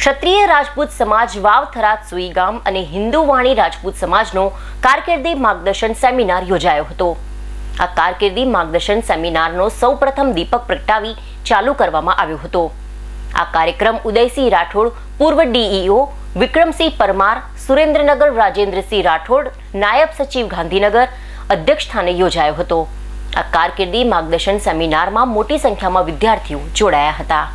ક્ષત્રિય રાજપૂત સમાજ વાવ થરાદ સુઈ ગામ અને હિન્દુ વાણી રાજપૂત સમાજનો કારકિર્દી માર્ગદર્શન સેમિનાર યોજાયો હતો. આ કારકિર્દી માર્ગદર્શન સેમિનારનો સૌપ્રથમ દીપક પ્રગટાવી ચાલુ કરવામાં આવ્યો હતો. આ કાર્યક્રમ ઉદયસિંહ રાઠોડ, પૂર્વ ડીઈઓ વિક્રમસિંહ પરમાર, સુરેન્દ્રનગર રાજેન્દ્રસિંહ રાઠોડ, નાયબ સચિવ ગાંધીનગર અધ્યક્ષ સ્થાને યોજાયો હતો. આ કારકિર્દી માર્ગદર્શન સેમિનારમાં મોટી સંખ્યામાં વિદ્યાર્થીઓ જોડાયા હતા.